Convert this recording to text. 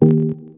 you